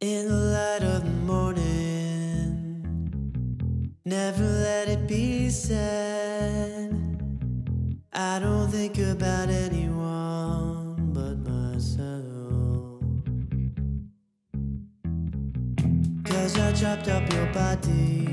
in the light of the morning. Never let it be said. I don't think about anyone but myself. Cause I chopped up your body